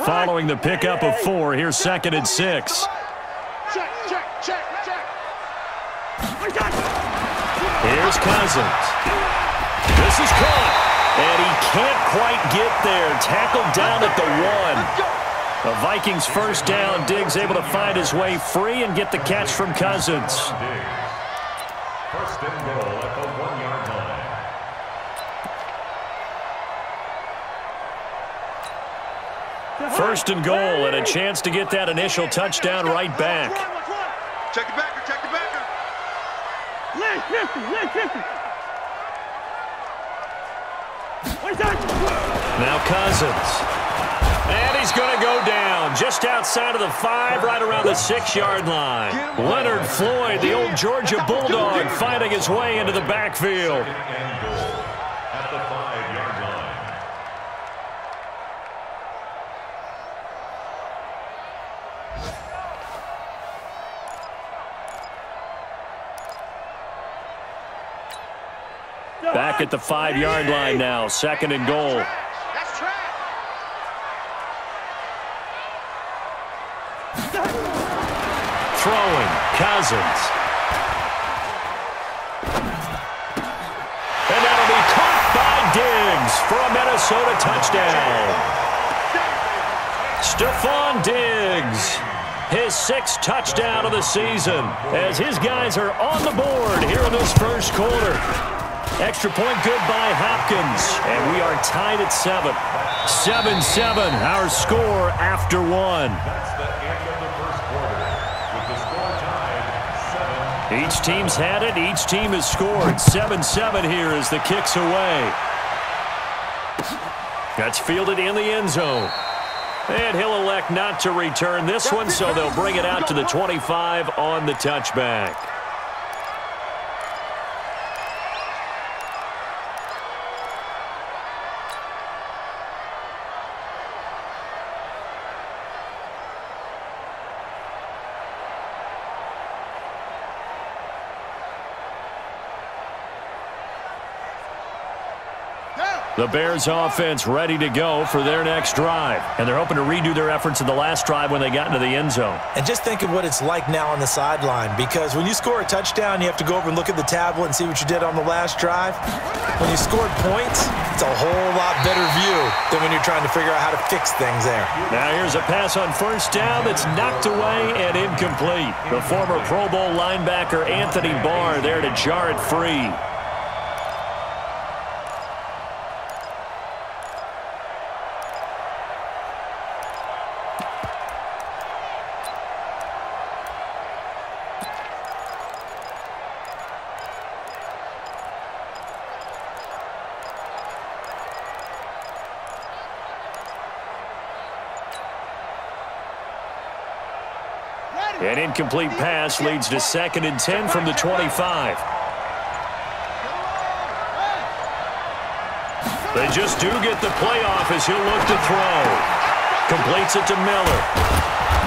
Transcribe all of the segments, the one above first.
Following the pickup of four, here's second and six. Check, check, check, check. Here's Cousins. This is caught. And he can't quite get there. Tackled down at the one. The Vikings first down. Diggs able to find his way free and get the catch from Cousins. First and goal First and goal and a chance to get that initial touchdown right back. Check the backer, check the backer. Leg 50, leg 50. Now Cousins. And he's going to go down just outside of the five, right around the six-yard line. Leonard Floyd, the old Georgia Bulldog, fighting his way into the backfield. At the five-yard line now, second and goal. Throwing, Cousins. And that'll be caught by Diggs for a Minnesota touchdown. Stefon Diggs, his sixth touchdown of the season, as his guys are on the board here in this first quarter. Extra point good by Hopkins, and we are tied at seven. 7-7, our score after one. That's the end of the first quarter. With the score tied, seven. Each team's had it. Each team has scored. 7-7 here as the kick's away. That's fielded in the end zone. And he'll elect not to return this one, so they'll bring it out to the 25 on the touchback. The Bears offense ready to go for their next drive. And they're hoping to redo their efforts in the last drive when they got into the end zone. And just think of what it's like now on the sideline because when you score a touchdown, you have to go over and look at the tablet and see what you did on the last drive. When you scored points, it's a whole lot better view than when you're trying to figure out how to fix things there. Now here's a pass on first down that's knocked away and incomplete. The former Pro Bowl linebacker Anthony Barr there to jar it free. An incomplete pass leads to second and 10 from the 25. They just do get the playoff as he'll look to throw. Completes it to Miller.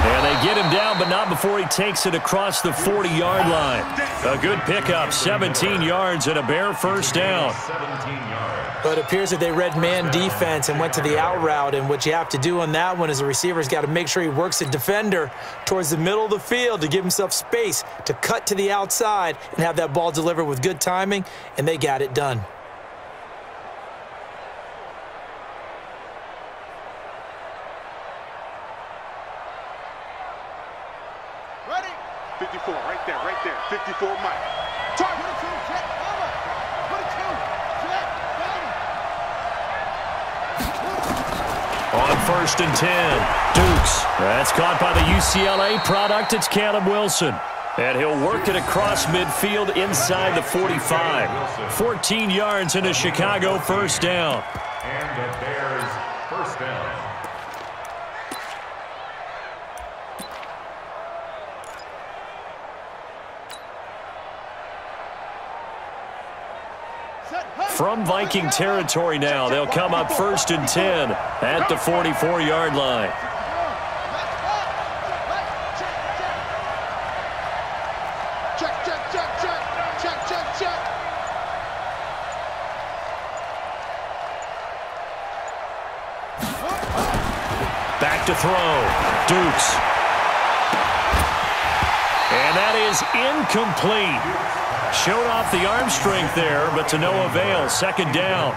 And they get him down, but not before he takes it across the 40-yard line. A good pickup, 17 yards and a bare first down. 17 yards. But it appears that they read man defense and went to the out route. And what you have to do on that one is the receiver's got to make sure he works the defender towards the middle of the field to give himself space to cut to the outside and have that ball delivered with good timing. And they got it done. Ready? 54, right there, right there. 54, Mike. Target. 22, jet, over. 22, jet, On first and 10, Dukes. That's caught by the UCLA product. It's Caleb Wilson. And he'll work it across midfield inside the 45. 14 yards into Chicago first down. And the Bears first down. From Viking territory now, they'll come up first and 10 at the 44-yard line. Back to throw. Dukes. And that is incomplete. Showed off the arm strength there, but to no avail. Second down.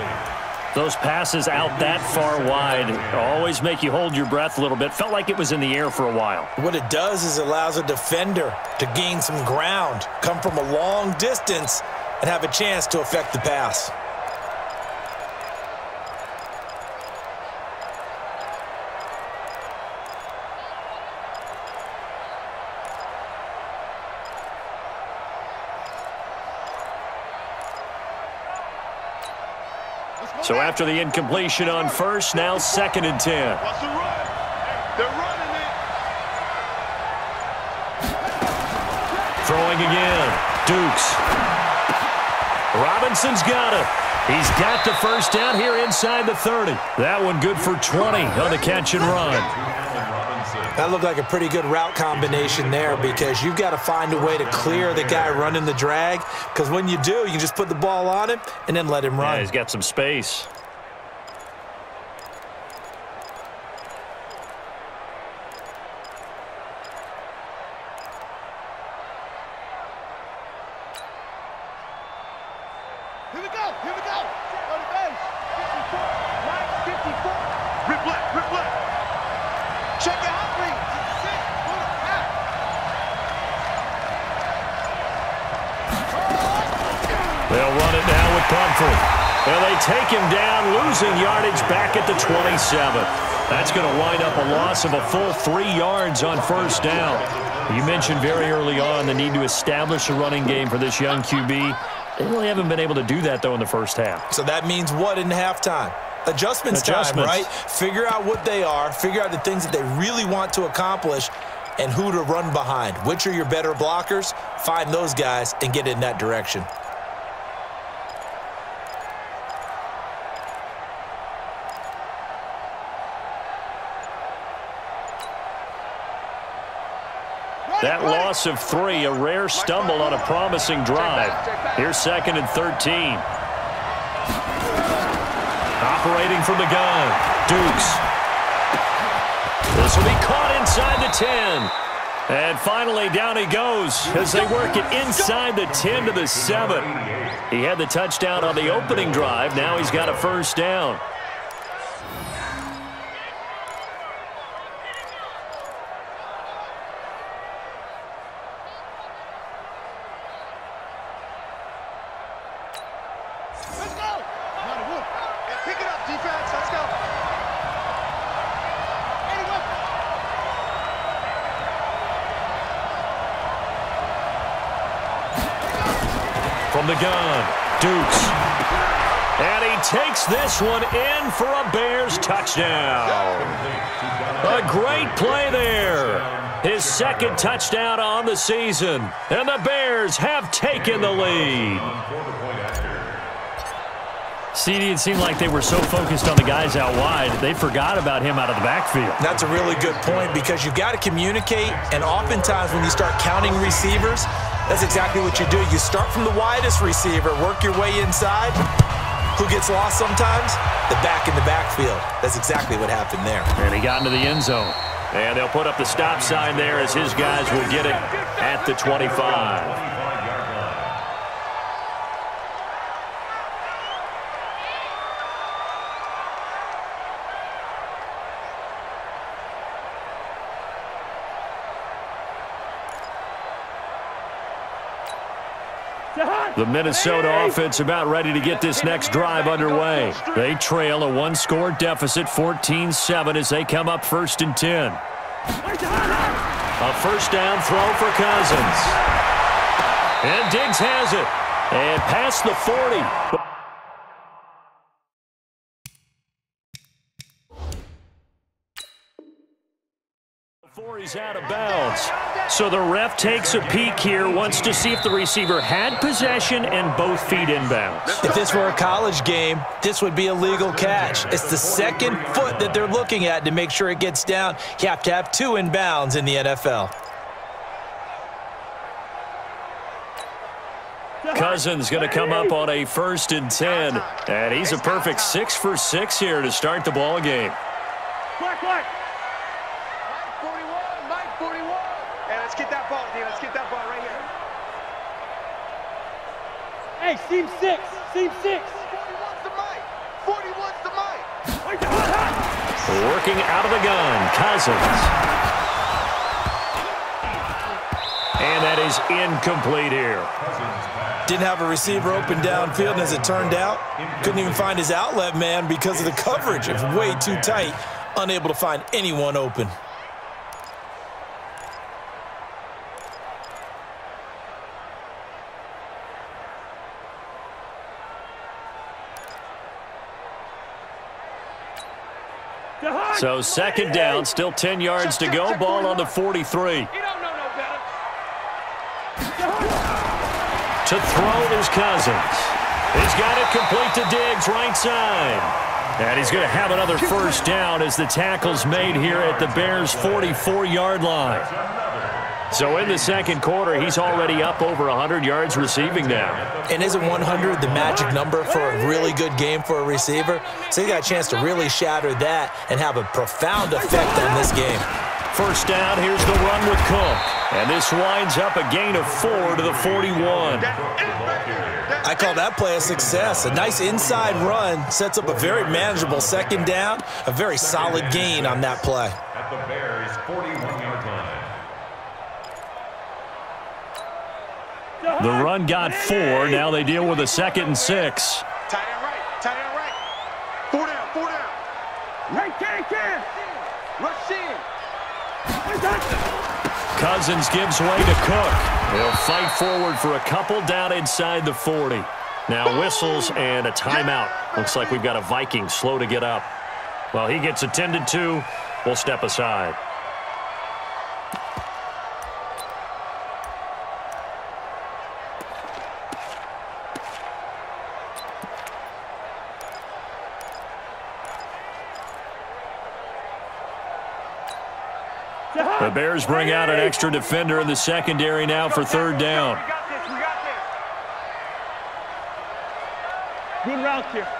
Those passes out that far wide always make you hold your breath a little bit. Felt like it was in the air for a while. What it does is allows a defender to gain some ground, come from a long distance, and have a chance to affect the pass. So after the incompletion on first, now second and ten. What's the run? They're running it. Throwing again. Dukes. Robinson's got it. He's got the first down here inside the 30. That one good for 20 on the catch and run. That looked like a pretty good route combination there because you've got to find a way to clear the guy running the drag because when you do, you can just put the ball on him and then let him Yeah, run. he's got some space. Here we go. Here we go. On the base. 54. Right, 54. Rip left, rip left. Check it out, please. Six. Pull it back. They'll run it now with Pumphrey. And they take him down, losing yardage back at the 27. That's going to wind up a loss of a full three yards on first down. You mentioned very early on the need to establish a running game for this young QB. They really haven't been able to do that, though, in the first half. So that means what in halftime? Adjustments, Adjustments. time, right? Figure out what they are, figure out the things that they really want to accomplish, and who to run behind. Which are your better blockers? Find those guys and get in that direction. That loss of three, a rare stumble on a promising drive. Here's second and 13. Operating from the gun, Dukes. This will be caught inside the 10. And finally, down he goes as they work it inside the 10 to the 7. He had the touchdown on the opening drive. Now he's got a first down. This one in for a Bears touchdown. A great play there. His second touchdown on the season. And the Bears have taken the lead. CD, it seemed like they were so focused on the guys out wide, they forgot about him out of the backfield. That's a really good point because you've got to communicate, and oftentimes when you start counting receivers, that's exactly what you do. You start from the widest receiver, work your way inside. Who gets lost sometimes? The back in the backfield. That's exactly what happened there. And he got into the end zone. And they'll put up the stop sign there as his guys will get it at the 25. The Minnesota offense about ready to get this next drive underway. They trail a one-score deficit, 14-7, as they come up first and 10. A first down throw for Cousins. And Diggs has it. And past the 40. Before he's out of bounds. So the ref takes a peek here, wants to see if the receiver had possession and both feet inbounds. If this were a college game, this would be a legal catch. It's the second foot that they're looking at to make sure it gets down. You have to have two inbounds in the NFL. Cousins going to come up on a first and 10. And he's a perfect six for six here to start the ball game. Hey, seam six. Seam six. 41's the mic. 41's the mic. Working out of the gun, Cousins. And that is incomplete here. Didn't have a receiver open downfield, and as it turned out, couldn't even find his outlet man because of the coverage. It was way too tight, unable to find anyone open. So second down, still 10 yards to go. Ball on the 43. You don't know no better. To throw is Cousins. He's got it complete to Diggs, right side. And he's going to have another first down as the tackle's made here at the Bears' 44-yard line. So in the second quarter, he's already up over 100 yards receiving now. And isn't 100 the magic number for a really good game for a receiver? So he got a chance to really shatter that and have a profound effect on this game. First down, here's the run with Cook. And this winds up a gain of four to the 41. I call that play a success. A nice inside run sets up a very manageable second down, a very solid gain on that play. At the Bears' 41-yard line. The run got four. Now they deal with a second and six. Tight end right. Tight end right. Four down. Four down. Right, can, can. Rush in. Cousins gives way to Cook. He'll fight forward for a couple down inside the 40. Now whistles and a timeout. Looks like we've got a Viking slow to get up. Well, he gets attended to. We'll step aside. The Bears bring out an extra defender in the secondary now for third down. We got this. We got this. Good route here.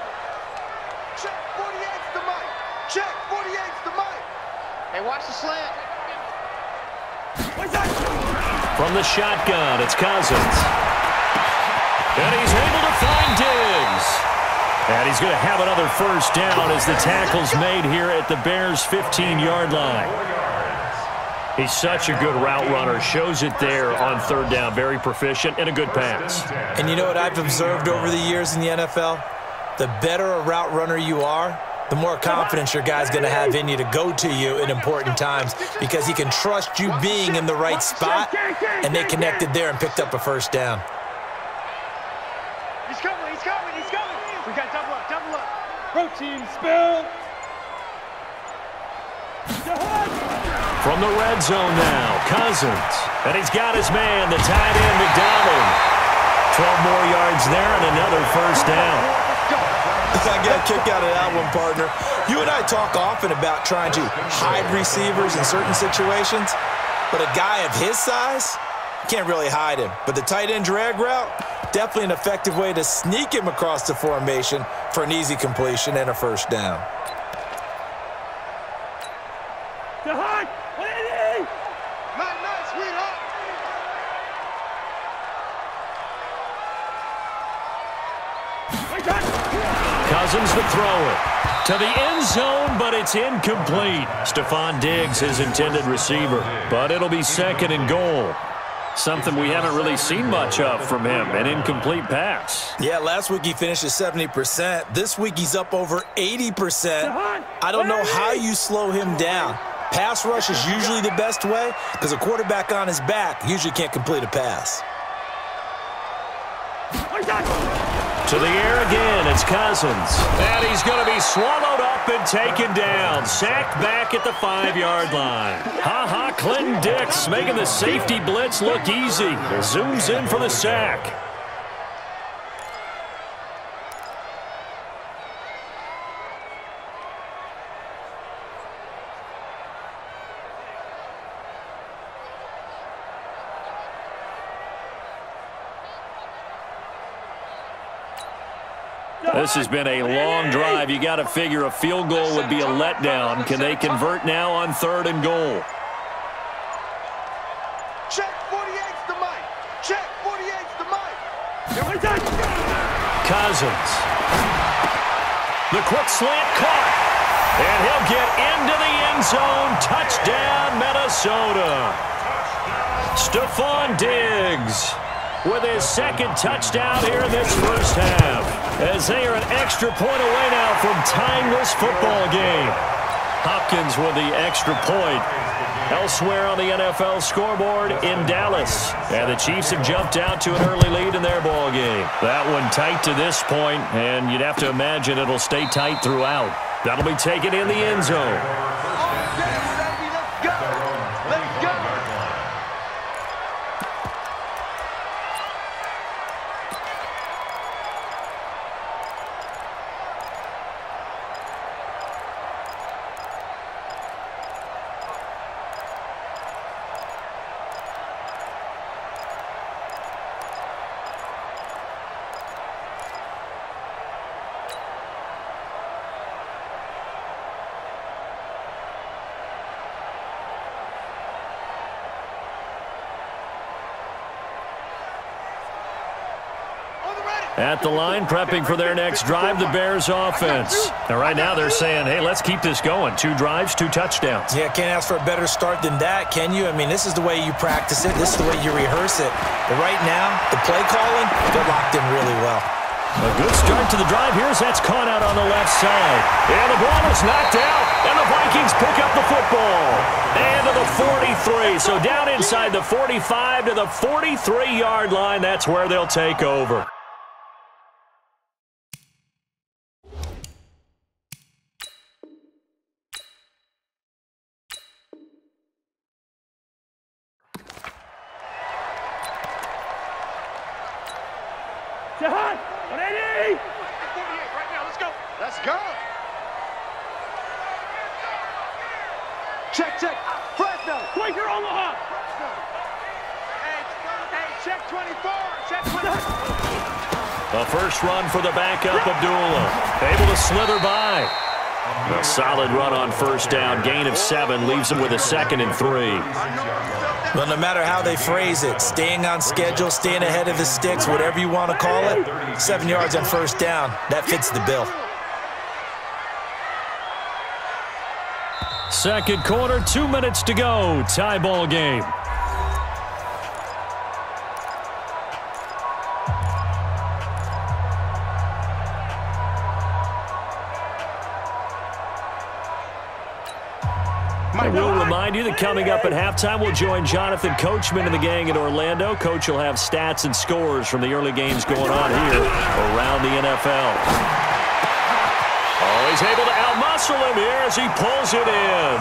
Check 48's the mic. Check 48's the mic. Hey, watch the slant. From the shotgun, it's Cousins. And he's able to find Diggs. And he's going to have another first down as the tackle's made here at the Bears' 15-yard line. He's such a good route runner. Shows it there on third down. Very proficient and a good pass. And you know what I've observed over the years in the NFL? The better a route runner you are, the more confidence your guy's going to have in you to go to you in important times because he can trust you being in the right spot, and they connected there and picked up a first down. He's coming. He's coming. He's coming. We got double up. Double up. Protein spill. From the red zone now, Cousins. And he's got his man, the tight end, McDonald. 12 more yards there and another first down. I got a kick out of that one, partner. You and I talk often about trying to hide receivers in certain situations, but a guy of his size, can't really hide him. But the tight end drag route, definitely an effective way to sneak him across the formation for an easy completion and a first down. Cousins to throw it. To the end zone, but it's incomplete. Stefon Diggs, his intended receiver. But it'll be second and goal. Something we haven't really seen much of from him, an incomplete pass. Yeah, last week he finished at 70%. This week he's up over 80%. I don't know how you slow him down. Pass rush is usually the best way because a quarterback on his back usually can't complete a pass. To the air again, it's Cousins. And he's going to be swallowed up and taken down. Sacked back at the five-yard line. Ha-ha, Clinton Dix making the safety blitz look easy. Zooms in for the sack. This has been a long drive. You got to figure a field goal would be a letdown. Can they convert now on third and goal? Check 48's the mic. Check 48's the mic. Cousins. The quick slant caught. And he'll get into the end zone. Touchdown, Minnesota. Stefon Diggs with his second touchdown here in this first half. As they are an extra point away now from tying this football game. Hopkins with the extra point. Elsewhere on the NFL scoreboard in Dallas. And the Chiefs have jumped out to an early lead in their ball game. That one tight to this point, and you'd have to imagine it'll stay tight throughout. That'll be taken in the end zone. At the line, prepping for their next drive, the Bears offense. And right now they're saying, hey, let's keep this going. Two drives, two touchdowns. Yeah, can't ask for a better start than that, can you? I mean, this is the way you practice it. This is the way you rehearse it. But right now, the play calling, they're locked in really well. A good start to the drive. Here's that's caught out on the left side. And the ball is knocked out. And the Vikings pick up the football. And to the 43. So down inside the 45 to the 43-yard line. That's where they'll take over. Jahan, ready? 48 right now. Let's go. Let's go. Check, check. Fresno. Quaker Omaha. Hey, hey, check 24. Check 24. A first run for the backup, Abdullah. Able to slither by. A solid run on first down. Gain of seven leaves them with a second and three. Well, no matter how they phrase it, staying on schedule, staying ahead of the sticks, whatever you want to call it, seven yards on first down, that fits the bill. Second quarter, two minutes to go. Tie ball game. Remind you that coming up at halftime, we'll join Jonathan Coachman and the gang in Orlando. Coach will have stats and scores from the early games going on here around the NFL. Oh, he's able to outmuscle him here as he pulls it in.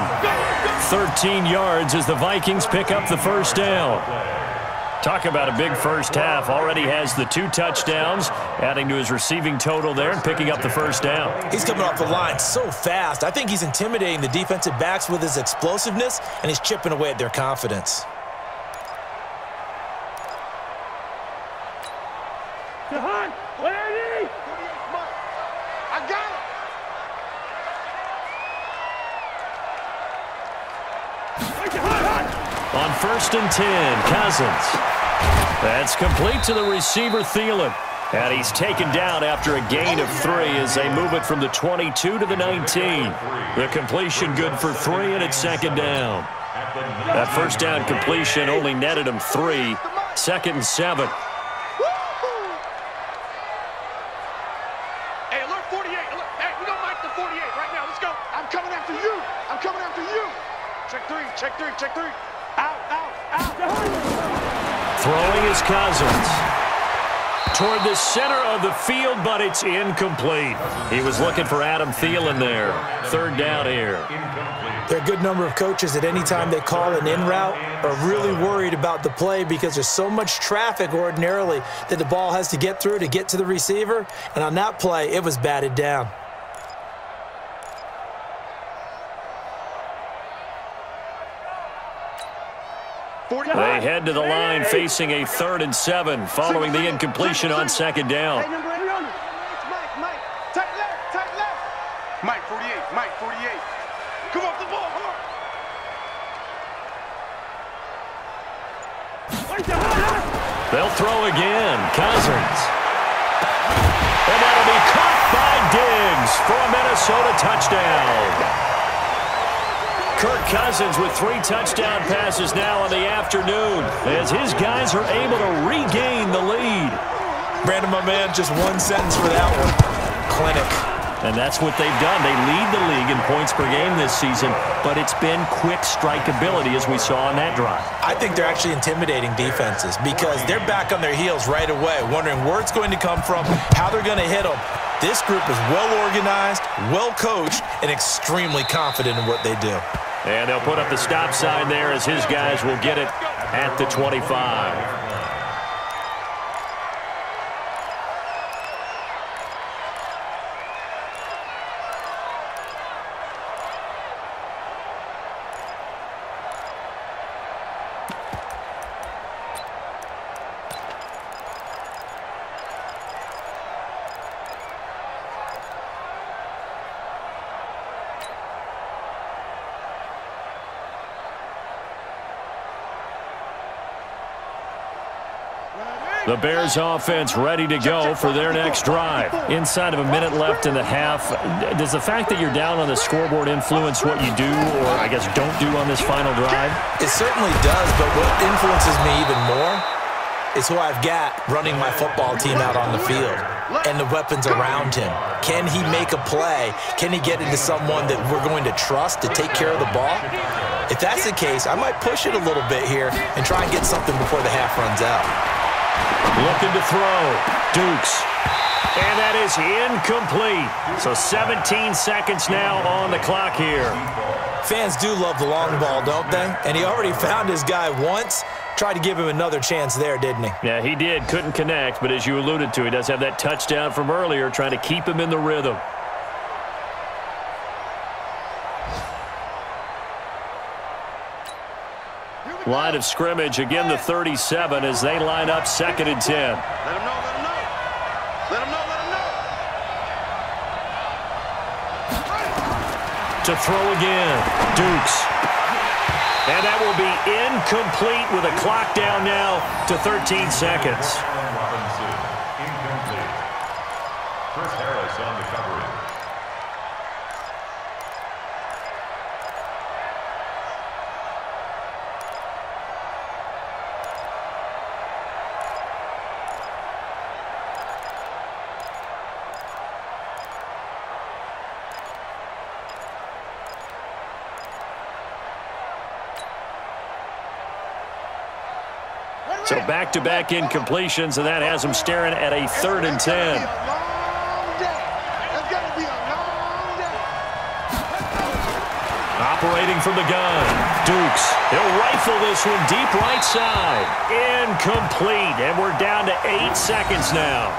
13 yards as the Vikings pick up the first down. Talk about a big first half. Already has the two touchdowns, adding to his receiving total there and picking up the first down. He's coming off the line so fast. I think he's intimidating the defensive backs with his explosiveness, and he's chipping away at their confidence. Jahan, ready? I got it. On first and 10, Cousins. That's complete to the receiver, Thielen. And he's taken down after a gain of three as they move it from the 22 to the 19. The completion good for three, and it's second down. That first down completion only netted him three. Second and seven. Hey, alert 48. Hey, we gonna mic the 48 right now. Let's go. I'm coming after you. I'm coming after you. Check three. Check three. Throwing is Cousins. Toward the center of the field, but it's incomplete. He was looking for Adam Thielen there. Third down here. There are a good number of coaches at any time they call an in route are really worried about the play because there's so much traffic ordinarily that the ball has to get through to get to the receiver. And on that play, it was batted down. They head to the line facing a third and seven following the incompletion on second down. They'll throw again. Cousins. And that'll be caught by Diggs for a Minnesota touchdown. Kirk Cousins with three touchdown passes now in the afternoon as his guys are able to regain the lead. Brandon, my man, just one sentence for that one. Clinic. And that's what they've done. They lead the league in points per game this season, but it's been quick strike ability as we saw on that drive. I think they're actually intimidating defenses because they're back on their heels right away, wondering where it's going to come from, how they're going to hit them. This group is well organized, well coached, and extremely confident in what they do. And they'll put up the stop sign there as his guys will get it at the 25. The Bears offense ready to go for their next drive. Inside of a minute left in the half, does the fact that you're down on the scoreboard influence what you do or, I guess, don't do on this final drive? It certainly does, but what influences me even more is who I've got running my football team out on the field and the weapons around him. Can he make a play? Can he get into someone that we're going to trust to take care of the ball? If that's the case, I might push it a little bit here and try and get something before the half runs out. Looking to throw. Dukes. And that is incomplete. So 17 seconds now on the clock here. Fans do love the long ball, don't they? And he already found his guy once. Tried to give him another chance there, didn't he? Yeah, he did. Couldn't connect, but as you alluded to, he does have that touchdown from earlier, trying to keep him in the rhythm. Line of scrimmage, again the 37 as they line up second and 10. Let him know, let him know. Let him know, let him know. To throw again, Dukes. And that will be incomplete with a clock down now to 13 seconds. Robinson, incomplete. Chris Harris on the coverage. So back-to-back incompletions, and that has him staring at a third and 10. It's gonna be a long day. Operating from the gun, Dukes. He'll rifle this one deep right side. Incomplete, and we're down to eight seconds now.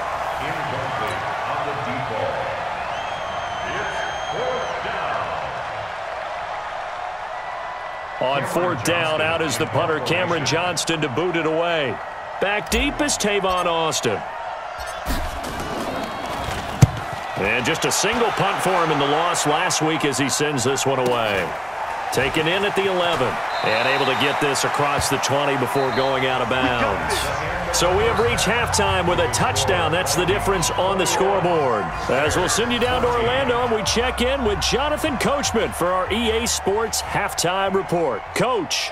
On fourth down, out is the punter, Cameron Johnston, to boot it away. Back deep is Tavon Austin. And just a single punt for him in the loss last week as he sends this one away. Taken in at the 11 and able to get this across the 20 before going out of bounds. So we have reached halftime with a touchdown. That's the difference on the scoreboard. As we'll send you down to Orlando and we check in with Jonathan Coachman for our EA Sports halftime report. Coach.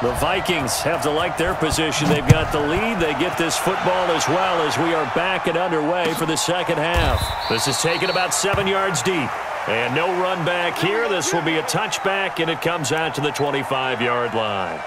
The Vikings have to like their position. They've got the lead. They get this football as well as we are back and underway for the second half. This is taken about seven yards deep. And no run back here. This will be a touchback, and it comes out to the 25-yard line.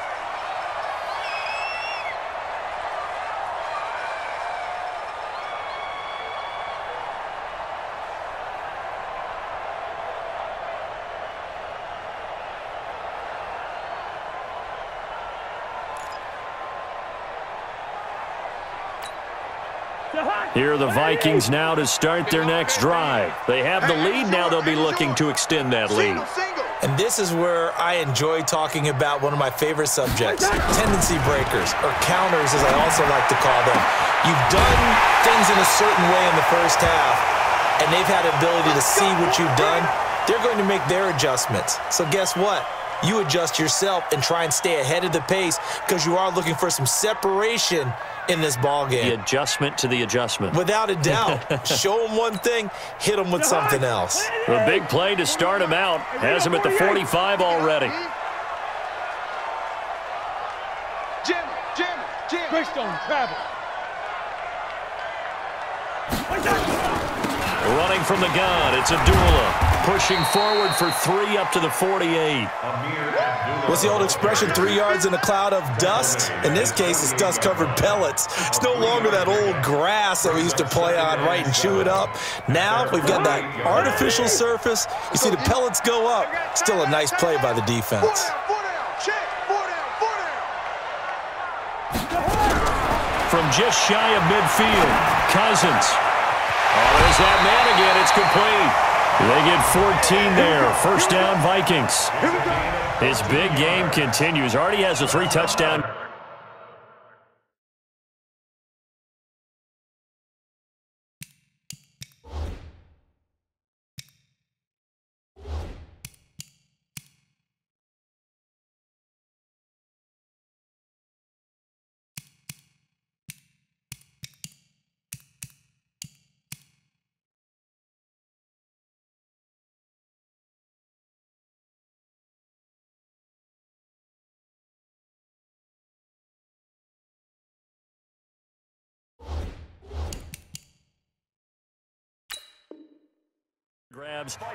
Here are the Vikings now to start their next drive. They have the lead now. They'll be looking to extend that lead. Single, single. And this is where I enjoy talking about one of my favorite subjects, tendency breakers, or counters as I also like to call them. You've done things in a certain way in the first half, and they've had the ability to see what you've done. They're going to make their adjustments. So guess what? You adjust yourself and try and stay ahead of the pace because you are looking for some separation in this ball game. The adjustment to the adjustment. Without a doubt. Show them one thing, hit them with something else. The big play to start him out has him at the 45 already. Jim, Jim, Jim. Greystone, travel. Running from the gun, it's Abdullah. Pushing forward for three up to the 48. What's the old expression, three yards in a cloud of dust? In this case, it's dust-covered pellets. It's no longer that old grass that we used to play on, right, and chew it up. Now we've got that artificial surface. You see the pellets go up. Still a nice play by the defense. down, four down. Check. Four down, four down. From just shy of midfield, Cousins. Oh, there's that man again. It's complete. They get 14 there. First down, Vikings. His big game continues. Already has a three-touchdown.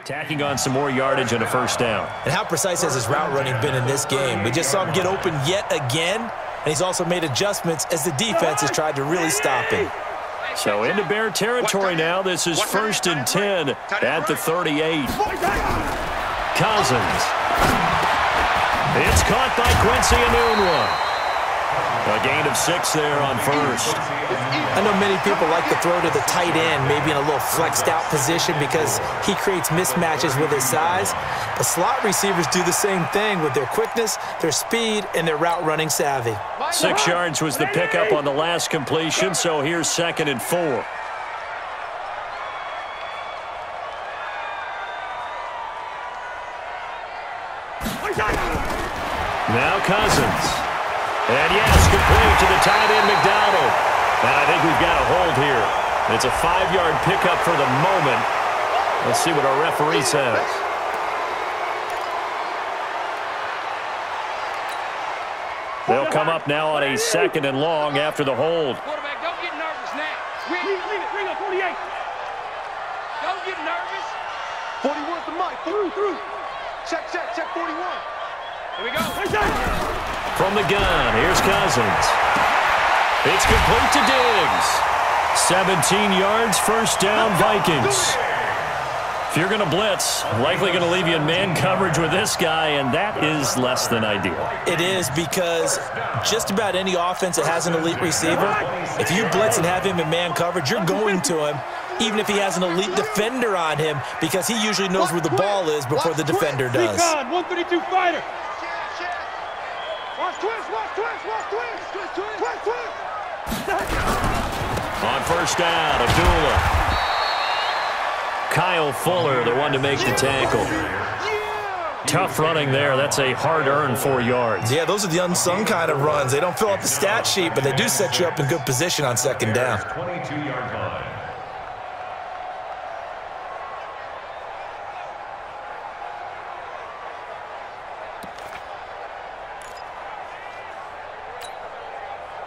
Tacking on some more yardage and a first down. And how precise has his route running been in this game? We just saw him get open yet again, and he's also made adjustments as the defense has tried to really stop him. So into Bear territory now. This is first and 10 at the 38. Cousins. It's caught by Quincy Enunwa. A gain of six there on first. I know many people like to throw to the tight end, maybe in a little flexed out position because he creates mismatches with his size. But slot receivers do the same thing with their quickness, their speed, and their route running savvy. Six yards was the pickup on the last completion, so here's second and four. Now Cousins. And yes, complete to the tight end McDonald. And I think we've got a hold here. It's a five-yard pickup for the moment. Let's see what our referee says. They'll come up now on a second and long after the hold. Quarterback, don't get nervous now. We Leave, leave it. Bring up 48. don't get nervous. 41 to Mike. Through, through. Check, check, check 41. Here we go. From the gun, here's Cousins. It's complete to Diggs. 17 yards, first down, Vikings. If you're going to blitz, likely going to leave you in man coverage with this guy, and that is less than ideal. It is because just about any offense that has an elite receiver, if you blitz and have him in man coverage, you're going to him, even if he has an elite defender on him, because he usually knows where the ball is before the defender does. 132 fighter. Watch twist, watch twist, watch twist. Twist, twist, twist, twist. On first down, Abdullah. Kyle Fuller, the one to make the tackle. Tough running there. That's a hard-earned four yards. Yeah, those are the unsung kind of runs. They don't fill up the stat sheet, but they do set you up in good position on second down. 22-yard line.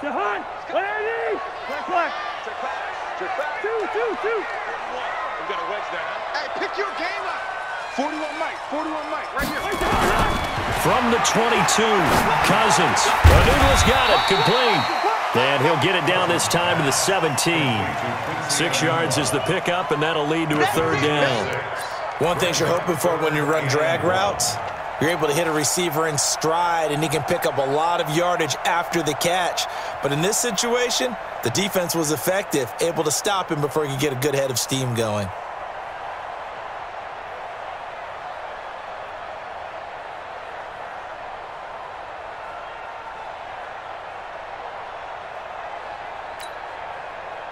Jahan, ready? Black, black. Check back. Check back. Two, two, two. We got a wedge there, huh? Hey, pick your game up. 41 Mike, 41 Mike, right here. From the 22, Cousins. Anula's got it, complete. And he'll get it down this time to the 17. Six yards is the pickup, and that'll lead to a third down. One thing you're hoping for when you run drag routes, you're able to hit a receiver in stride and he can pick up a lot of yardage after the catch. But in this situation, the defense was effective, able to stop him before he could get a good head of steam going.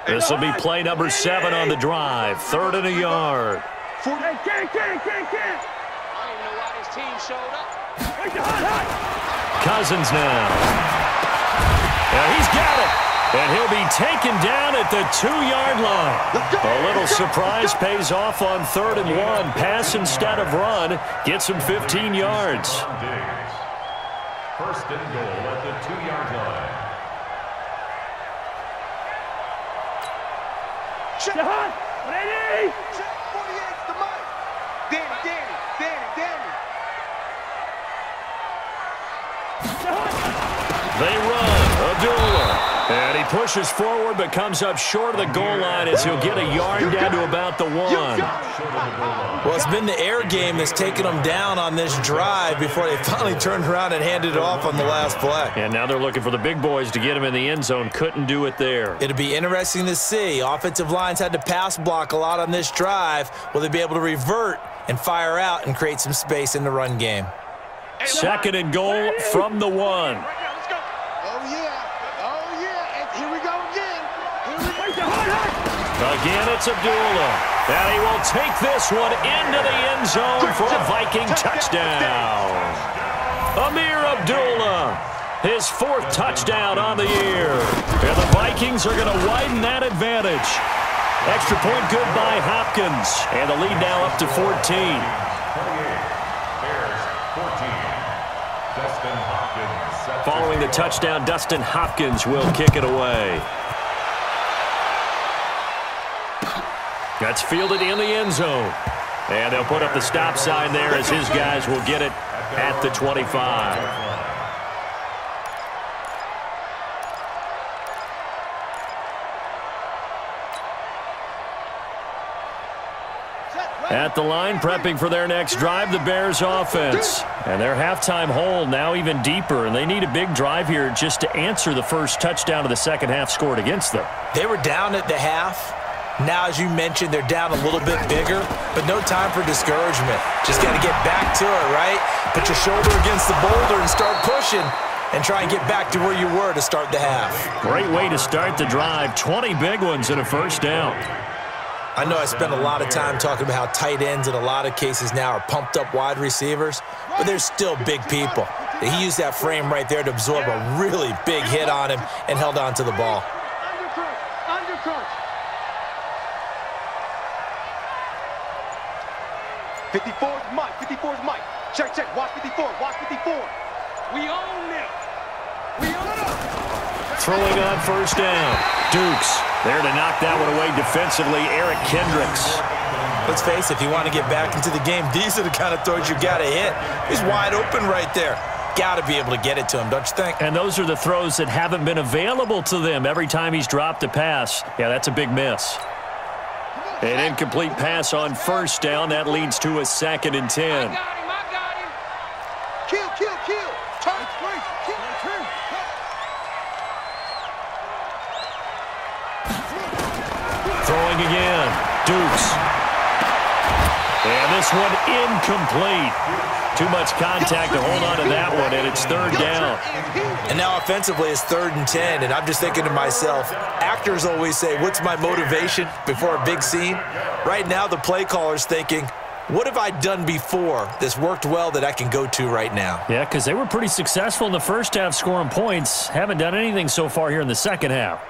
This will be play number seven on the drive. Third and a yard. Hey, can't, can't, can't, can't. I don't even know why this team showed up. Cousins now. And he's got it. And he'll be taken down at the two-yard line. A little surprise pays off on third and one. Pass instead of run. Gets him 15 yards. First and goal at the two-yard line. Check. Ready? Check 48 to Mike. Danny, Danny, Danny, Danny. They run. Abdullah. And he pushes forward but comes up short of the goal line as he'll get a yard down to about the one. Well, it's been the air game that's taken them down on this drive before they finally turned around and handed it off on the last play. And now they're looking for the big boys to get him in the end zone. Couldn't do it there. It'll be interesting to see. Offensive lines had to pass block a lot on this drive. Will they be able to revert and fire out and create some space in the run game? Second and goal from the one. Oh, yeah. Oh, yeah. And here we go again. Here we go. Again, it's Abdullah. And he will take this one into the end zone for a Viking touchdown. Ameer Abdullah, his fourth touchdown on the year. And the Vikings are going to widen that advantage. Extra point good by Hopkins. And the lead now up to 14. 28. Bears 14. Dustin Hopkins. Following the touchdown, Dustin Hopkins will kick it away. That's fielded in the end zone. And they'll put up the stop sign there as his guys will get it at the 25. At the line, prepping for their next drive, the Bears offense. And their halftime hole now even deeper, and they need a big drive here just to answer the first touchdown of the second half scored against them. They were down at the half. Now, as you mentioned, they're down a little bit bigger, but no time for discouragement. Just got to get back to it, right? Put your shoulder against the boulder and start pushing and try and get back to where you were to start the half. Great way to start the drive. 20 big ones and a first down. I know I spent a lot of time talking about how tight ends in a lot of cases now are pumped up wide receivers, but they're still big people. He used that frame right there to absorb a really big hit on him and held on to the ball. 54 is Mike. 54 is Mike. Check, check. Watch 54. Watch 54. We own it. We own it. Throwing on first down. Dukes there to knock that one away defensively. Eric Kendricks. Let's face it, if you want to get back into the game, these are the kind of throws you got to hit. He's wide open right there. Got to be able to get it to him, don't you think? And those are the throws that haven't been available to them every time he's dropped a pass. Yeah, that's a big miss. An incomplete pass on first down. That leads to a second and 10. him. I got him. Kill, kill, kill. Turn. Kill. Turn. Throwing again. Dukes. And this one incomplete. Too much contact to hold on to that one, and it's third down. And now offensively, it's third and 10, and I'm just thinking to myself, actors always say, what's my motivation before a big scene? Right now, the play caller's thinking, what have I done before that's worked well that I can go to right now? Yeah, because they were pretty successful in the first half scoring points. Haven't done anything so far here in the second half.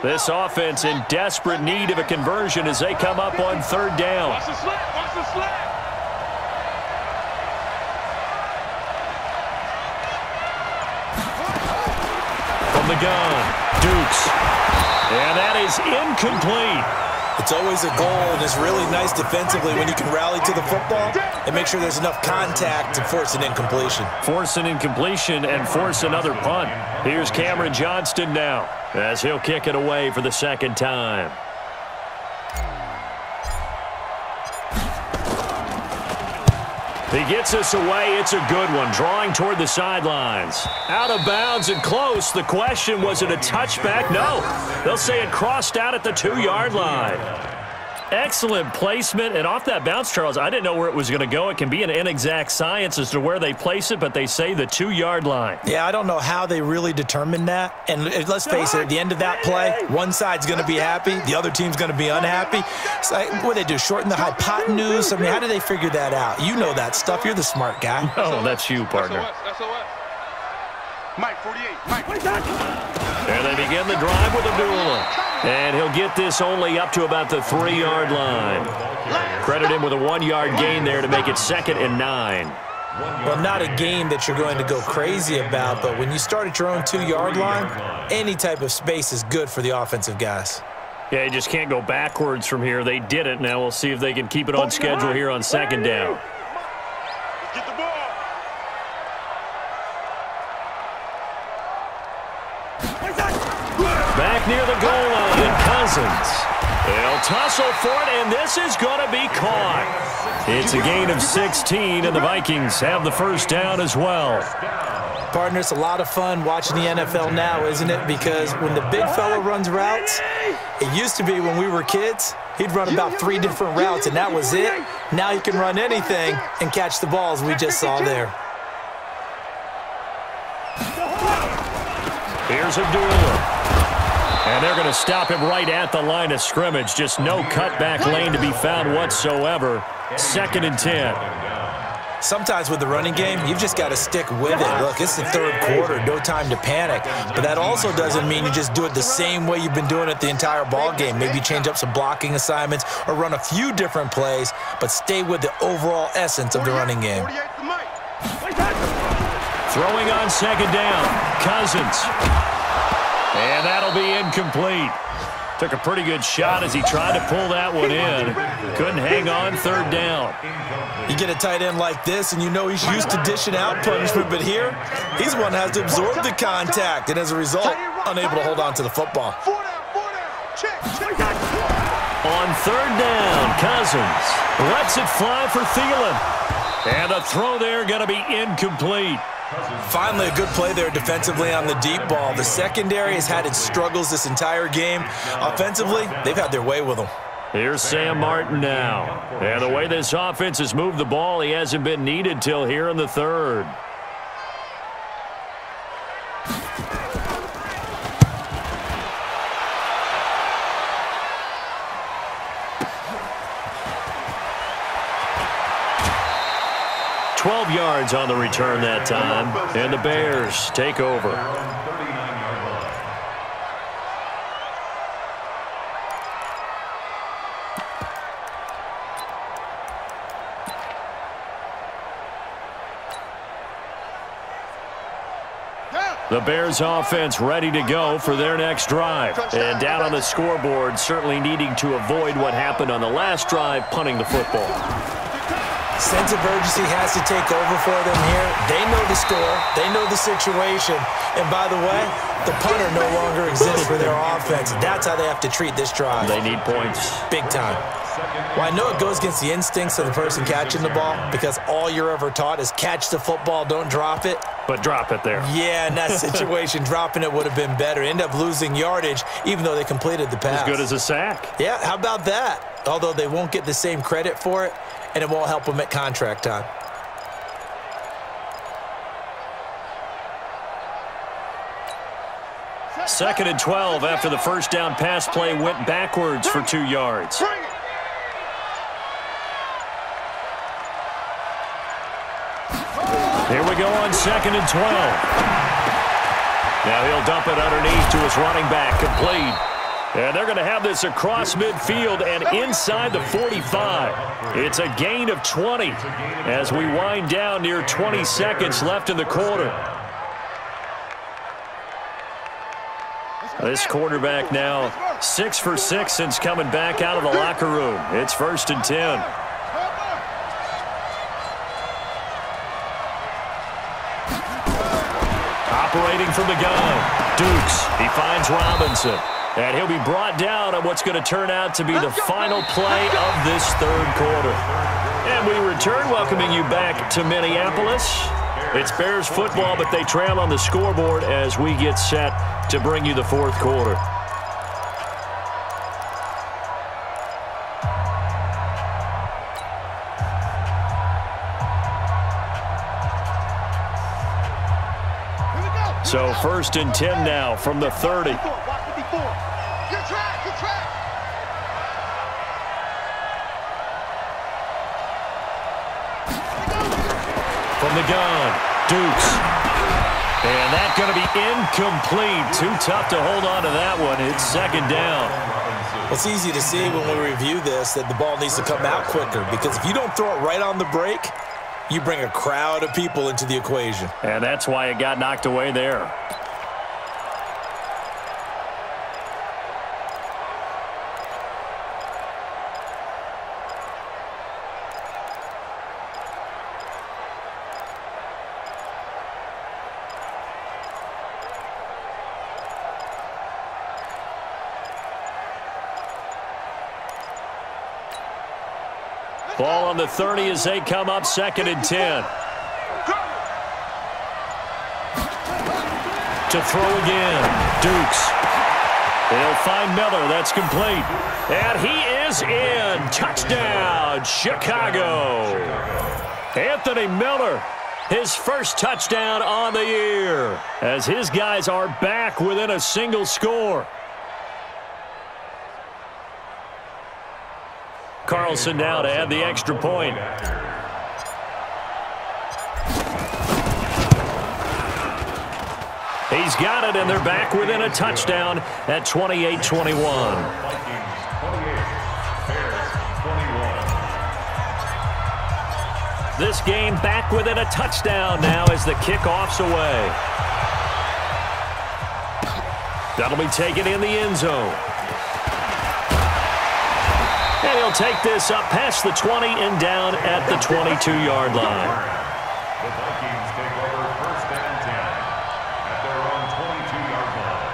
This offense in desperate need of a conversion as they come up on third down. Watch the slap. Watch the slap. From the gun, Dukes. And that is incomplete. It's always a goal, and it's really nice defensively when you can rally to the football and make sure there's enough contact to force an incompletion. Force an incompletion and force another punt. Here's Cameron Johnston now as he'll kick it away for the second time. He gets us away. It's a good one. Drawing toward the sidelines. Out of bounds and close. The question, was it a touchback? No. They'll say it crossed out at the two-yard line. Excellent placement. And off that bounce, Charles, I didn't know where it was going to go. It can be an inexact science as to where they place it, but they say the two-yard line. Yeah, I don't know how they really determined that. And let's face it, at the end of that play, one side's going to be happy, the other team's going to be unhappy. So, what do they do, shorten the hypotenuse? I mean, how do they figure that out? You know that stuff. You're the smart guy. Oh, that's you, partner. Mike, 48. Mike. There they begin the drive with a Abdullah. And he'll get this only up to about the three-yard line. Credit him with a one-yard gain there to make it second and nine. Well, not a game that you're going to go crazy about, but when you start at your own two-yard line, any type of space is good for the offensive guys. Yeah, you just can't go backwards from here. They did it. Now we'll see if they can keep it on schedule here on second down. Cousins. They'll tussle for it, and this is going to be caught. It's a gain of 16, and the Vikings have the first down as well. Partner, it's a lot of fun watching the NFL now, isn't it? Because when the big fella runs routes, it used to be when we were kids, he'd run about three different routes, and that was it. Now he can run anything and catch the balls we just saw there. Here's Abdullah. And they're going to stop him right at the line of scrimmage. Just no cutback lane to be found whatsoever. Second and 10. Sometimes with the running game, you've just got to stick with it. Look, it's the third quarter, no time to panic. But that also doesn't mean you just do it the same way you've been doing it the entire ball game. Maybe change up some blocking assignments or run a few different plays, but stay with the overall essence of the running game. 48 to Mike. Throwing on second down. Cousins. And that'll be incomplete. Took a pretty good shot as he tried to pull that one in. Couldn't hang on third down. You get a tight end like this, and you know he's used to dishing out punishment, but here, he's one that has to absorb the contact, and as a result, unable to hold on to the football. Four down, four down. Check, check. On third down, Cousins lets it fly for Thielen. And the throw there going to be incomplete. Finally, a good play there defensively on the deep ball. The secondary has had its struggles this entire game. Offensively, they've had their way with them. Here's Sam Martin now. And the way this offense has moved the ball, he hasn't been needed till here in the third. Yards on the return that time, and the Bears take over. The Bears offense ready to go for their next drive. And down on the scoreboard, certainly needing to avoid what happened on the last drive, punting the football. Sense of urgency has to take over for them here. They know the score. They know the situation. And by the way, the punter no longer exists for their offense. That's how they have to treat this drive. They need points. Big time. Well, I know it goes against the instincts of the person catching the ball because all you're ever taught is catch the football, don't drop it. But drop it there. Yeah, in that situation, dropping it would have been better. End up losing yardage, even though they completed the pass. As good as a sack. Yeah, how about that? Although they won't get the same credit for it, and it won't help them at contract time. Second and 12 after the first down pass play went backwards for two yards. Here we go on second and 12. Now he'll dump it underneath to his running back, complete. And they're going to have this across midfield and inside the 45. It's a gain of 20 as we wind down near 20 seconds left in the quarter. This quarterback now six for six since coming back out of the locker room. It's first and 10. Operating from the gun. Dukes. He finds Robinson. And he'll be brought down on what's going to turn out to be the final play of this third quarter. And we return welcoming you back to Minneapolis. It's Bears football, but they trail on the scoreboard as we get set to bring you the fourth quarter. So first and 10 now from the 30. The gun, Dukes. And that's going to be incomplete. Too tough to hold on to that one. It's second down. It's easy to see when we review this that the ball needs to come out quicker because if you don't throw it right on the break, you bring a crowd of people into the equation. And that's why it got knocked away there. Ball on the 30 as they come up second and 10. To throw again, Dukes. They'll find Miller. That's complete. And he is in. Touchdown, Chicago. Anthony Miller, his first touchdown on the year as his guys are back within a single score. Carlson now to add the extra point. He's got it, and they're back within a touchdown at 28-21. Vikings 28, Bears 21. This game back within a touchdown now as the kickoff's away. That'll be taken in the end zone. And he'll take this up past the 20 and down at the 22-yard line. The Vikings take over first and 10 at their own 22-yard line.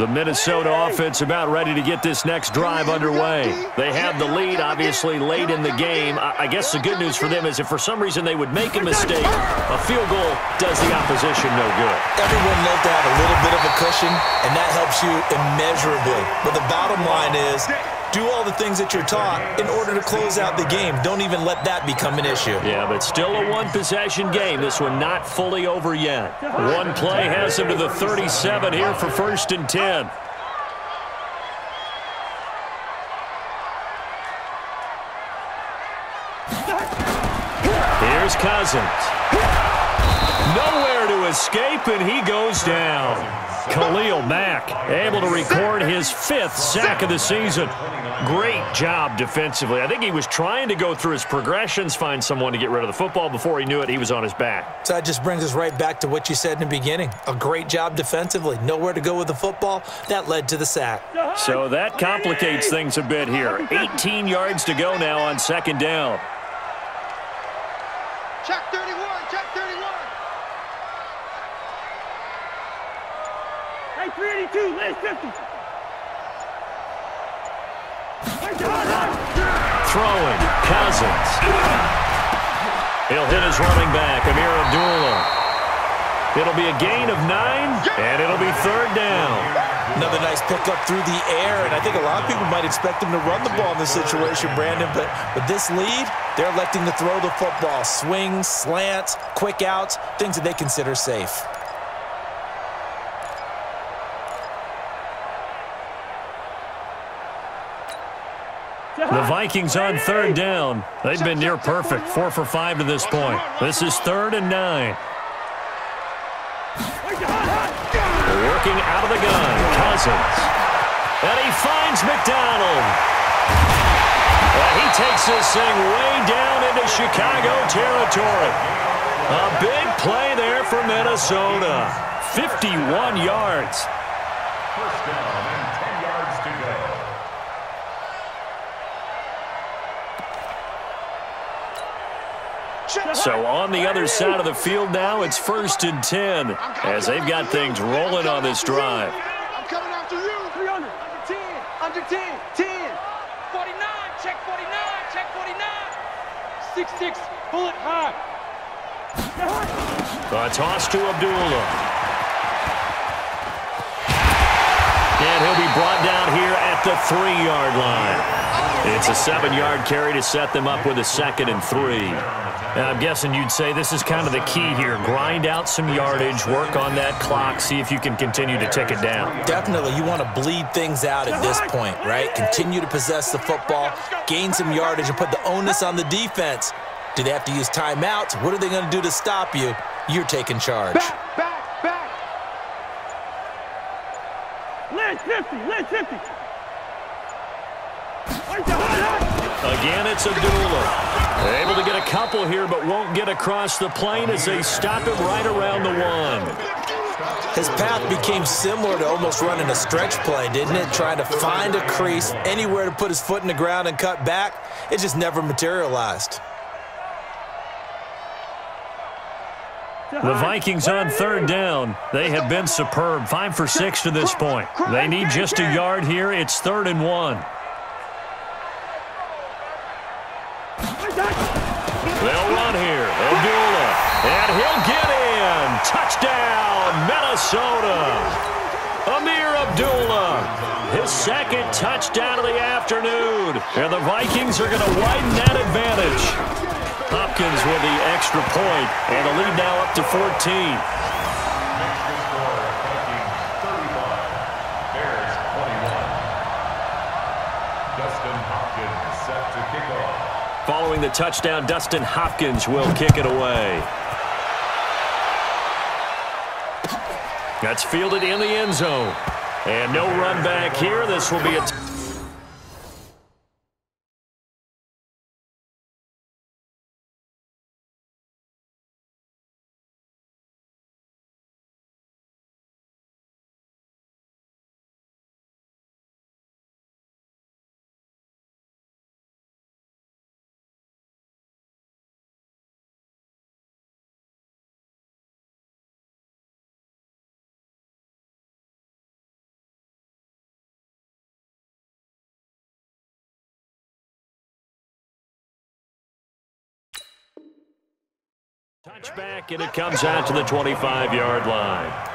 The Minnesota offense about ready to get this next drive underway. They have the lead, obviously, late in the game. I guess the good news for them is if for some reason they would make a mistake, a field goal does the opposition no good. Everyone loves to have a little bit of a cushion, and that helps you immeasurably. But the bottom line is do all the things that you're taught in order to close out the game. Don't even let that become an issue. Yeah, but still a one-possession game. This one not fully over yet. One play has him to the 37 here for first and 10. Here's Cousins. Nowhere to escape, and he goes down. Khalil Mack able to record his fifth sack of the season. Great job defensively. I think he was trying to go through his progressions, find someone to get rid of the football. Before he knew it, he was on his back. So that just brings us right back to what you said in the beginning. A great job defensively. Nowhere to go with the football. That led to the sack. So that complicates things a bit here. 18 yards to go now on second down. Check 31, check 31. Hey, 382, last 50. Throwing, Cousins. He'll hit his running back, Ameer Abdullah. It'll be a gain of nine, and it'll be third down. Another nice pickup through the air, and I think a lot of people might expect him to run the ball in this situation, Brandon, but with this lead, they're electing to throw the football. Swings, slants, quick outs, things that they consider safe. The Vikings on third down. They've been near perfect, four for five to this point. This is third and nine. Working out of the gun, Cousins. And he finds McDonald. And he takes this thing way down into Chicago territory. A big play there for Minnesota. 51 yards. First down and 10 yards to go. So on the other side of the field now, it's first and 10 as they've got things rolling on this drive. I'm coming after you. 300. Under 10, under 10, 10. 49, check 49, check 49. 6-6, bullet high. A toss to Abdullah. And he'll be brought down here at the three-yard line. It's a seven-yard carry to set them up with a second and three. And I'm guessing you'd say this is kind of the key here. Grind out some yardage, work on that clock, see if you can continue to tick it down. Definitely, you want to bleed things out at this point, right? Continue to possess the football, gain some yardage, and put the onus on the defense. Do they have to use timeouts? What are they going to do to stop you? You're taking charge. Back, back, back. Lynch 50, Lynch 50. Again, it's Able to get a couple here, but won't get across the plane as they stop it right around the one. His path became similar to almost running a stretch play, didn't it? Trying to find a crease, anywhere to put his foot in the ground and cut back. It just never materialized. The Vikings on third down. They have been superb. Five for six to this point. They need just a yard here. It's third and one. And he'll get in. Touchdown, Minnesota. Ameer Abdullah. His second touchdown of the afternoon. And the Vikings are going to widen that advantage. Hopkins with the extra point, and the lead now up to 14. Bears 21. Dustin Hopkins set to kick off. Following the touchdown, Dustin Hopkins will kick it away. That's fielded in the end zone. And no run back here. This will be a... Touchback, and it comes out to the 25-yard line.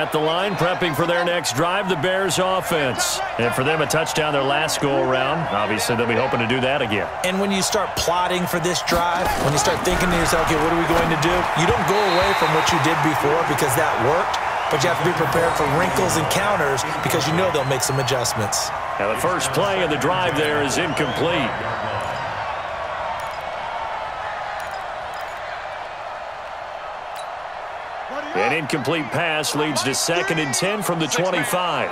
At the line, prepping for their next drive, the Bears offense. And for them, a touchdown their last go-around. Obviously, they'll be hoping to do that again. And when you start plotting for this drive, when you start thinking to yourself, okay, what are we going to do? You don't go away from what you did before because that worked, but you have to be prepared for wrinkles and counters because you know they'll make some adjustments. Now, the first play of the drive there is incomplete. An incomplete pass leads to second and 10 from the 25.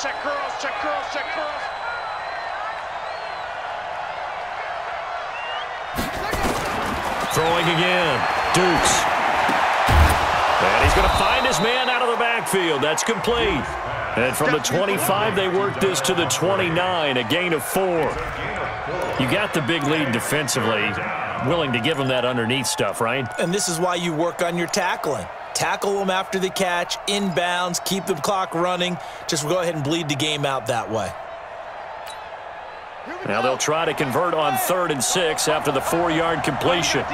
Check curls, check curls, check curls. Throwing again. Dukes. And he's going to find his man out of the backfield. That's complete. And from the 25, they work this to the 29, a gain of four. You got the big lead defensively. Willing to give them that underneath stuff, right? And this is why you work on your tackling. Tackle them after the catch, inbounds, keep the clock running. Just go ahead and bleed the game out that way. Now they'll try to convert on third and six after the four-yard completion.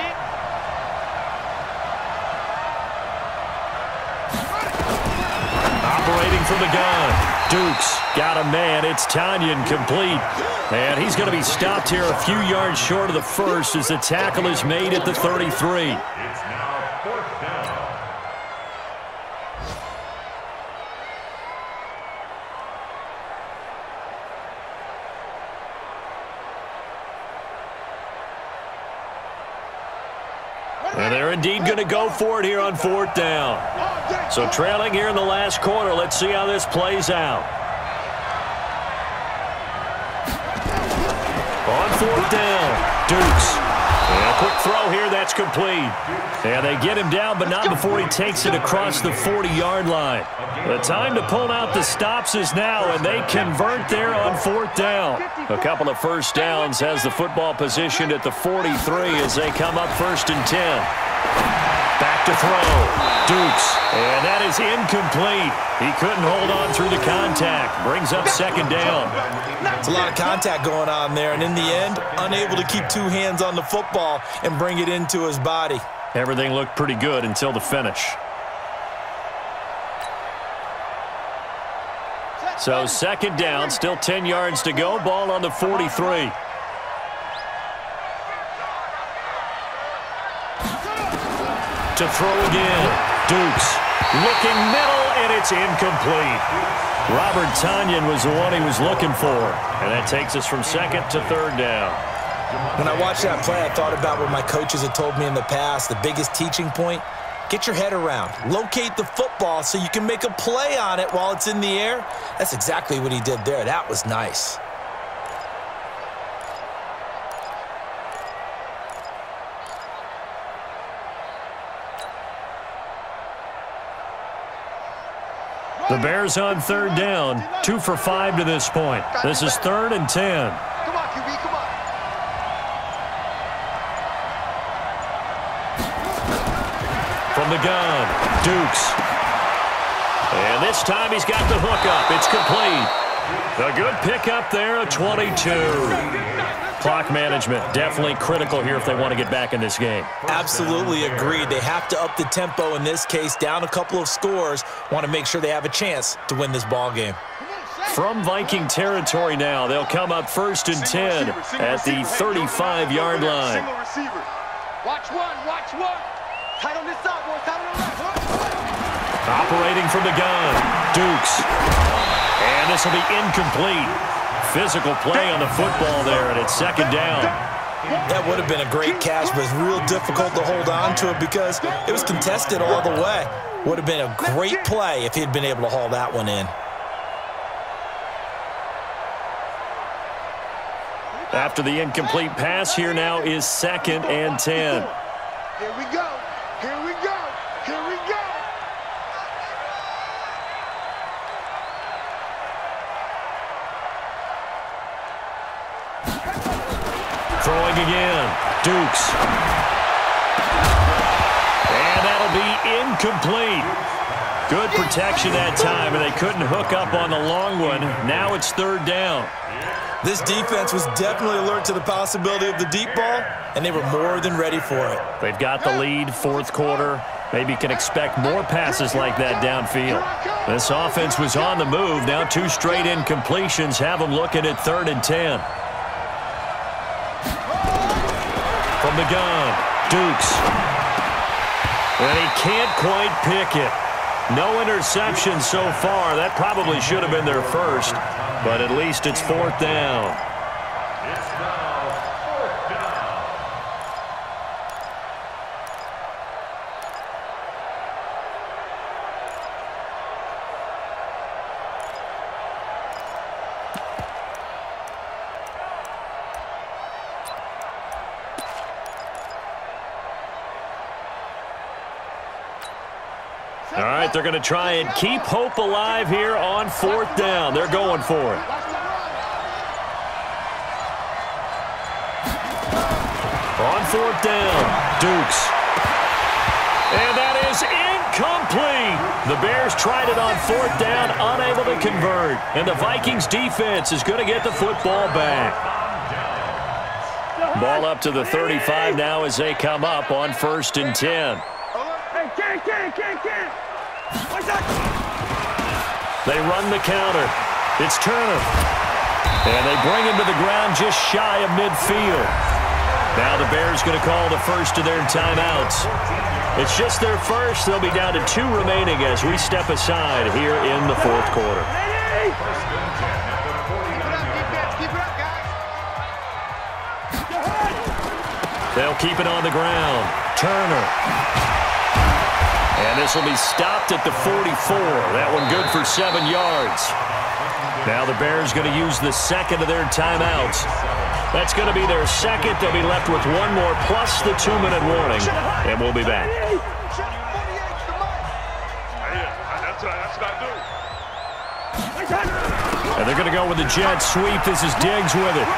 Operating from the gun. Dukes got a man. It's Tonyan complete. And he's going to be stopped here a few yards short of the first as the tackle is made at the 33. It's now fourth down. And they're indeed going to go for it here on fourth down. So trailing here in the last quarter. Let's see how this plays out. On fourth down, Dukes. And a quick throw here, that's complete. Yeah, they get him down, but not before he takes it across the 40-yard line. The time to pull out the stops is now, and they convert there on fourth down. A couple of first downs has the football positioned at the 43 as they come up first and 10. Back to throw. Dukes. And that is incomplete. He couldn't hold on through the contact. Brings up second down. It's a lot of contact going on there, and in the end, unable to keep two hands on the football and bring it into his body. Everything looked pretty good until the finish. So second down, still 10 yards to go. Ball on the 43. To throw again. Dukes. Looking middle, and it's incomplete. Robert Tonyan was the one he was looking for. And that takes us from second to third down. When I watched that play, I thought about what my coaches had told me in the past. The biggest teaching point, get your head around. Locate the football so you can make a play on it while it's in the air. That's exactly what he did there. That was nice. The Bears on third down, two for five to this point. This is third and ten. Come on, QB, come on. From the gun, Dukes. And this time he's got the hook up. It's complete. A good pickup there, a 22. Clock management, definitely critical here if they want to get back in this game. Absolutely agreed. They have to up the tempo in this case, down a couple of scores. Want to make sure they have a chance to win this ball game. From Viking territory now, they'll come up first and 10 at the 35-yard line. Single receiver. Watch one, watch one. Tight on this side, boys. Tight on the left. Operating from the gun, Dukes. And this will be incomplete. Physical play on the football there, and it's second down. That would have been a great catch, but it's real difficult to hold on to it because it was contested all the way. Would have been a great play if he had been able to haul that one in. After the incomplete pass, here now is second and 10. Here we go. Dukes. And that'll be incomplete. Good protection that time, and they couldn't hook up on the long one. Now it's third down. This defense was definitely alert to the possibility of the deep ball, and they were more than ready for it. They've got the lead, fourth quarter. Maybe can expect more passes like that downfield. This offense was on the move. Now two straight incompletions have them looking at third and 10. The gun, Dukes. And he can't quite pick it. No interception so far. That probably should have been their first, but at least it's fourth down. They're going to try and keep hope alive here on fourth down. They're going for it. On fourth down, Dukes. And that is incomplete. The Bears tried it on fourth down, unable to convert. And the Vikings defense is going to get the football back. Ball up to the 35 now as they come up on first and 10. Hey. They run the counter. It's Turner. And they bring him to the ground just shy of midfield. Now the Bears going to call the first of their timeouts. It's just their first. They'll be down to two remaining as we step aside here in the fourth quarter. Ready? First and 10 at the 49 Keep it up, defense. Keep it up, guys. They'll keep it on the ground. Turner. And this will be stopped at the 44. That one good for seven yards. Now the Bears going to use the second of their timeouts. That's going to be their second. They'll be left with one more plus the two-minute warning. And we'll be back. Check 48's the mic. Yeah, that's, that's what I do. And they're going to go with the jet sweep. This is Diggs with it.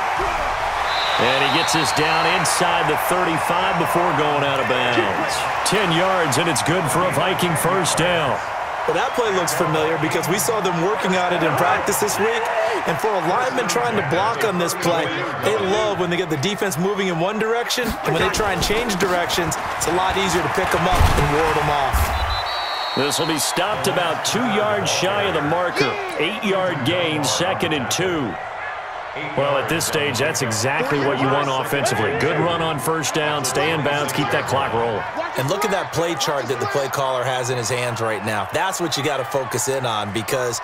And he gets this down inside the 35 before going out of bounds. 10 yards, and it's good for a Viking first down. Well, that play looks familiar because we saw them working on it in practice this week. And for a lineman trying to block on this play, they love when they get the defense moving in one direction. And when they try and change directions, it's a lot easier to pick them up and ward them off. This will be stopped about two yards shy of the marker. Eight-yard gain, second and two. Well, at this stage, that's exactly what you want offensively. Good run on first down, stay in bounds, keep that clock rolling. And look at that play chart that the play caller has in his hands right now. That's what you got to focus in on because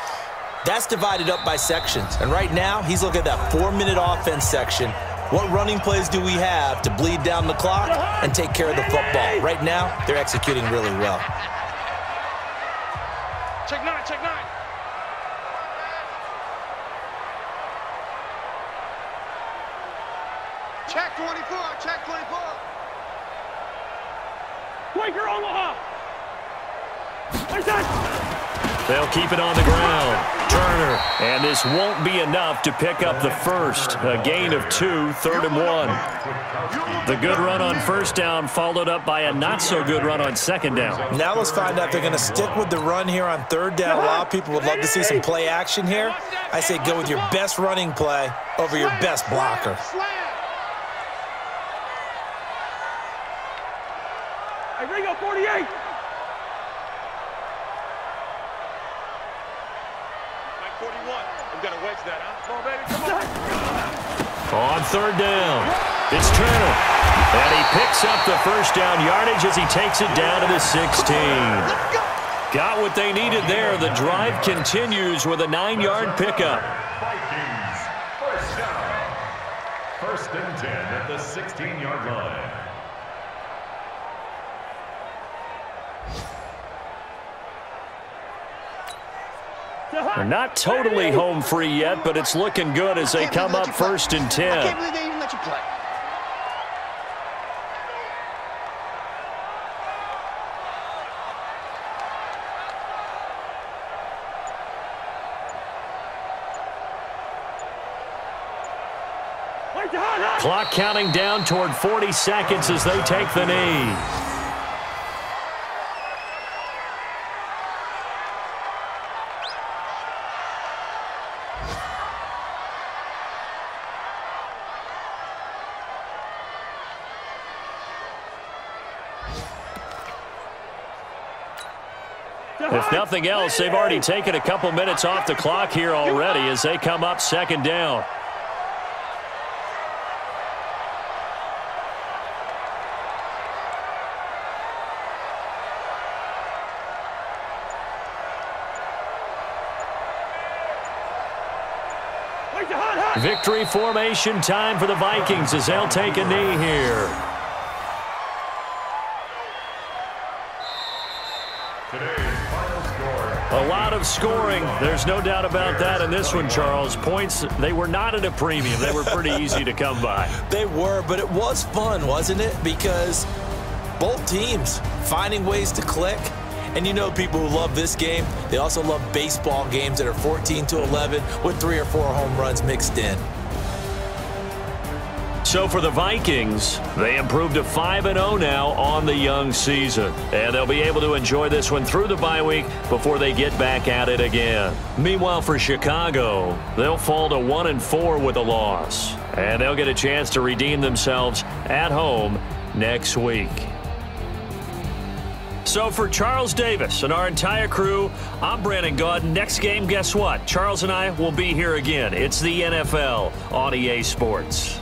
that's divided up by sections. And right now, he's looking at that four-minute offense section. What running plays do we have to bleed down the clock and take care of the football? Right now, they're executing really well. Check nine, check nine. They'll keep it on the ground. Turner. And this won't be enough to pick up the first. A gain of two, third and one. The good run on first down followed up by a not-so-good run on second down. Now let's find out if they're going to stick with the run here on third down. A lot of people would love to see some play action here. I say go with your best running play over your best blocker. Hey, Ringo, 48. Mike 41. I'm going to wedge that, huh? Come on, baby. Come on. On third down, it's Turner. And he picks up the first down yardage as he takes it down to the 16. Got what they needed there. The drive continues with a nine-yard pickup. Vikings, first down. First and 10 at the 16-yard line. They're not totally home free yet, but it's looking good as they come up first and I can't 10. believe they even let you play. Wait, the hot, hot. Clock counting down toward 40 seconds as they take the knee. If nothing else, they've already taken a couple minutes off the clock here already as they come up second down. Victory formation time for the Vikings as they'll take a knee here. A lot of scoring. There's no doubt about that in this one, Charles. Points, they were not at a premium. They were pretty easy to come by. They were, but it was fun, wasn't it? Because both teams finding ways to click. And you know people who love this game, they also love baseball games that are 14 to 11 with three or four home runs mixed in. So for the Vikings, they improved to 5-0 now on the young season. And they'll be able to enjoy this one through the bye week before they get back at it again. Meanwhile, for Chicago, they'll fall to 1-4 with a loss. And they'll get a chance to redeem themselves at home next week. So for Charles Davis and our entire crew, I'm Brandon Gaud. Next game, guess what? Charles and I will be here again. It's the NFL on EA Sports.